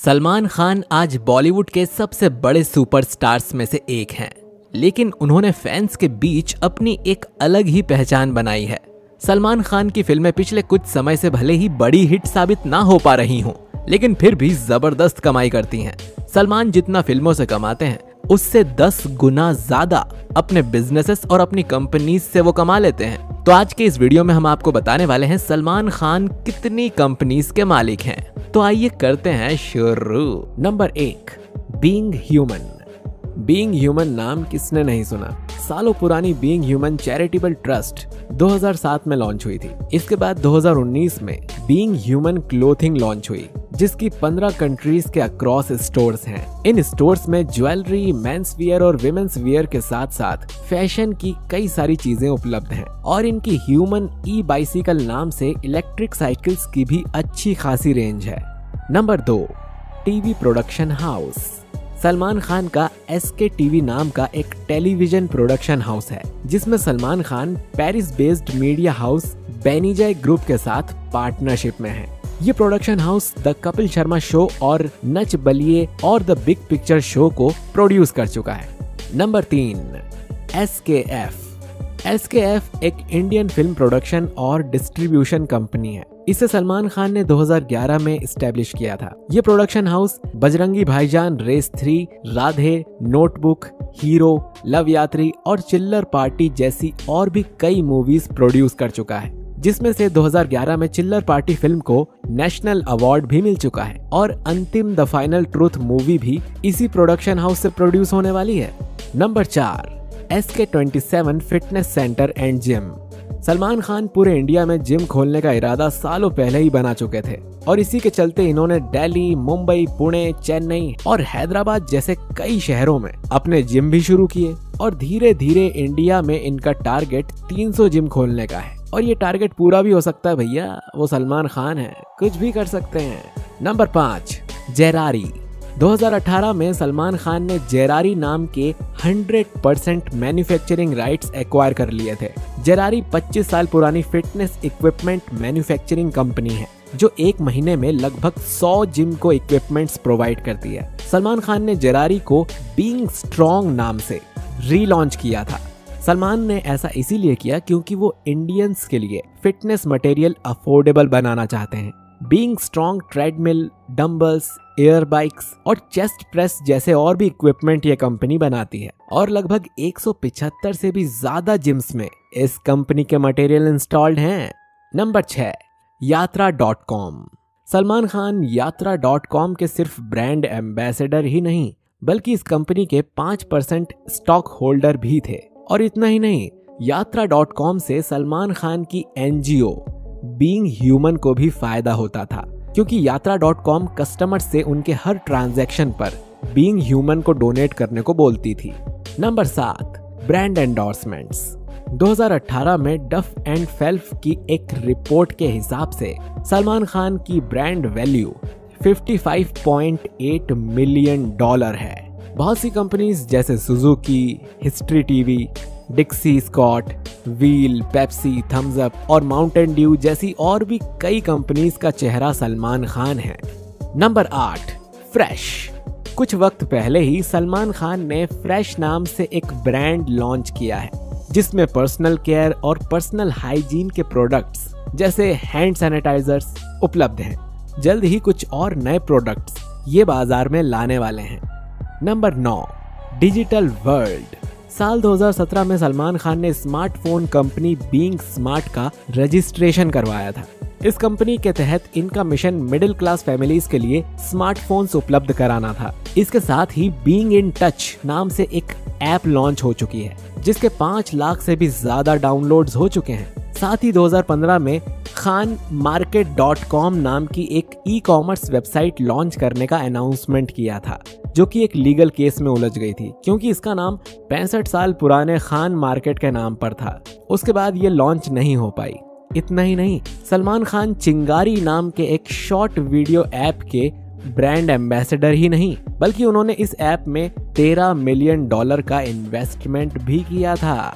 सलमान खान आज बॉलीवुड के सबसे बड़े सुपरस्टार्स में से एक हैं। लेकिन उन्होंने फैंस के बीच अपनी एक अलग ही पहचान बनाई है। सलमान खान की फ़िल्में पिछले कुछ समय से भले ही बड़ी हिट साबित ना हो पा रही हों, लेकिन फिर भी ज़बरदस्त कमाई करती हैं। सलमान जितना फ़िल्मों से कमाते हैं, उससे दस गुना ज़्यादा अपने बिजनेसेस और अपनी कंपनीज़ से वो कमा लेते हैं। तो आज के इस वीडियो में हम आपको बताने वाले हैं सलमान खान कितनी कंपनीज़ के मालिक हैं। तो आइए करते हैं शुरू। नंबर एक बींग ह्यूमन बींग ह्यूमन नाम किसने नहीं सुना? सालों पुरानी बींग ह्यूमन चैरिटेबल ट्रस्ट 2007 में लॉन्च हुई थी। इसके बाद 2019 में बींग ह्यूमन क्लोथिंग लॉन्च हुई। जिसकी 15 कंट्रीज़ के अक्रॉस स्टोर्स हैं। इन स्टोर्स में ज्वेलरी मेंस वियर और विमेंस वियर के साथ साथ फ़ैशन की कई सारी चीज़ें उपलब्ध हैं। और इनकी ह्यूमन ई बाइसिकल नाम से इलेक्ट्रिक साइकिल्स की भी अच्छी खासी रेंज है। नंबर दो TV production house Salman Khan का एस के टीवी नाम का एक टेलीविज़न प्रोडक्शन हाउस है, जिसमें Salman Khan Paris based media house Banijay group के साथ पार्टनरशिप में है। ये production house the Kapil Sharma show और नच बलिए और द बिग पिक्चर शो को प्रोड्यूस कर चुका है। नंबर तीन S K F S K F एक इंडियन फ़िल्म प्रोडक्शन और डिस्ट्रीब्यूशन कंपनी है। इसे सलमान खान ने 2011 में स्टेब्लिश किया था। ये production house Bajrangi Bhaijaan, race three, Radhe, Notebook, Hero, Loveyatri और चिल्लर पार्टी जैसी और भी कई मूवीज़ प्रोड्यूस कर चुका है। जिसमें से 2011 में चिल्लर पार्टी फ़िल्म को नेशनल अवार्ड भी मिल चुका है और अंतिम द फाइनल ट्रूथ मूवी भी इसी प्रोडक्शन हाउस से प्रोड्यूस होने वाली है। नंबर चार S K twenty seven fitness centre and gym Salman Khan पूरे इंडिया में जिम खोलने का इरादा सालों पहले ही बना चुके थे और इसी के चलते इन्होंने दिल्ली, मुंबई, पुणे, चेन्नई और हैदराबाद जैसे कई शहरों में अपने जिम भी शुरू किए और धीरे धीरे इंडिया में इनका टारगेट 300 जिम खोलने का है। और ये टारगेट पूरा भी हो सकता है भैया, वो सलमान खान है। कुछ भी कर सकते हैं। नंबर पाँच, जेरारी। 2018 में सलमान खान ने जेरारी नाम के 100% परसेंट मैन्युफैक्चरिंग राइट्स एक्वायर कर लिए थे। जेरारी 25 साल पुरानी फिटनेस इक्विपमेंट मैन्युफैक्चरिंग कंपनी है, जो एक महीने में लगभग 100 जिम को इक्विपमेंट्स प्रोवाइड करती है। सलमान खान ने जेरारी को बींग स्ट्रॉन्ग नाम से रीलॉन्च किया था। सलमान ने ऐसा इसीलिए किया क्योंकि वो इंडियंस के लिए फिटनेस मटेरियल अफोर्डेबल बनाना चाहते हैं। Being Strong treadmill dumbbells air bikes और चेस्ट प्रेस जैसे और भी इक्विपमेंट ये कंपनी बनाती है। और लगभग 175 से भी ज़्यादा जिम्स में इस कंपनी के मटेरियल इंस्टॉल्ड हैं। नंबर छह, यात्रा डॉट कॉम सलमान खान यात्रा डॉट कॉम के सिर्फ़ ब्रांड एम्बेसडर ही नहीं, बल्कि इस कंपनी के पाँच परसेंट स्टॉक होल्डर भी थे। और इतना ही नहीं, यात्रा डॉट कॉम से सलमान खान की एनजीओ बीइंग ह्यूमन को भी फ़ायदा होता था, क्योंकि यात्रा डॉट कॉम कस्टमर से उनके हर ट्रांजैक्शन पर बींग ह्यूमन को डोनेट करने को बोलती थी। नंबर सात ब्रांड एंडोर्समेंट्स 2018 में डफ एंड फेल्फ की एक रिपोर्ट के हिसाब से सलमान खान की ब्रांड वैल्यू 55.8 मिलियन डॉलर है। बहुत सी कंपनीज़ जैसे Suzuki History TV Dixcy Scott Wheel Pepsi Thums Up और माउंटेन ड्यू जैसी और भी कई कंपनीज़ का चेहरा सलमान खान है। नंबर आठ फ्रेश कुछ वक्त पहले ही सलमान खान ने फ्रेश नाम से एक ब्रांड लॉन्च किया है, जिसमें पर्सनल केयर और पर्सनल हाइजीन के प्रोडक्ट्स जैसे हैंड सैनिटाइजर्स उपलब्ध हैं। जल्द ही कुछ और नए प्रोडक्ट्स ये बाज़ार में लाने वाले हैं। नंबर नौ, डिजिटल वर्ल्ड। साल 2017 में सलमान खान ने स्मार्टफ़ोन कंपनी बींग स्मार्ट का रजिस्ट्रेशन करवाया था। इस कंपनी के तहत इनका मिशन मिडिल क्लास फैमिलीज़ के लिए स्मार्टफोन्स उपलब्ध कराना था। इसके साथ ही बींग इन टच नाम से एक ऐप लॉन्च हो चुकी है, जिसके पाँच लाख से भी ज़्यादा डाउनलोड्स हो चुके हैं। साथ ही 2015 में खान मार्केट डॉट कॉम नाम की एक ई कॉमर्स वेबसाइट लॉन्च करने का अनाउंसमेंट किया था। जो कि एक लीगल केस में उलझ गई थी, क्योंकि इसका नाम पैंसठ साल पुराने खान मार्केट के नाम पर था। उसके बाद ये लॉन्च नहीं हो पाई। इतना ही नहीं, सलमान खान चिंगारी नाम के एक शॉर्ट वीडियो ऐप के ब्रांड एम्बेसडर ही नहीं, बल्कि उन्होंने इस ऐप में तेरह मिलियन डॉलर का इन्वेस्टमेंट भी किया था।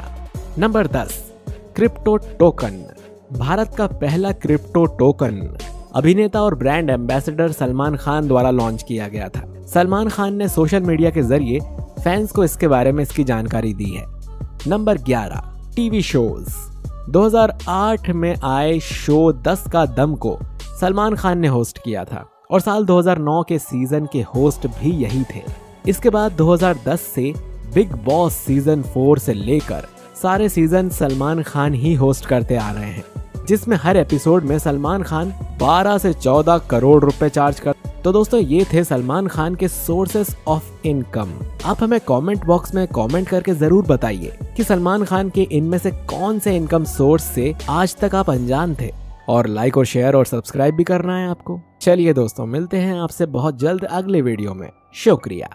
नंबर दस क्रिप्टो टोकन भारत का पहला क्रिप्टो टोकन अभिनेता और ब्रांड एम्बेसडर सलमान खान द्वारा लॉन्च किया गया था। सलमान खान ने सोशल मीडिया के ज़रिए फैंस को इसके बारे में इसकी जानकारी दी है। Number 11 TV shows. 2008 में आए शो 10 का दम को सलमान खान ने होस्ट किया था और साल 2009 के सीज़न के होस्ट भी यही थे। इसके बाद 2010 से बिग बॉस सीज़न 4 से लेकर सारे सीज़न सलमान खान ही होस्ट करते आ रहे हैं, जिसमें हर एपिसोड में सलमान खान 12 से 14 करोड़ रुपए चार्ज कर। तो दोस्तों, ये थे सलमान खान के सोर्सेस ऑफ़ इनकम आप हमें कमेंट बॉक्स में कमेंट करके ज़रूर बताइए कि सलमान खान के इनमें से कौन से इनकम सोर्स से आज तक आप अनजान थे। और लाइक और शेयर और सब्सक्राइब भी करना है आपको। चलिए दोस्तों, मिलते हैं आपसे बहुत जल्द अगले वीडियो में। शुक्रिया।